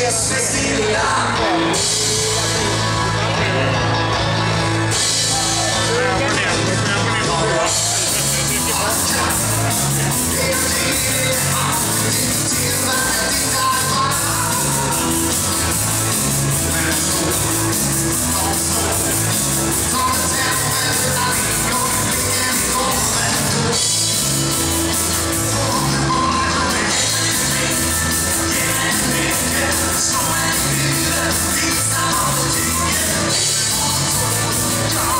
låg Stop.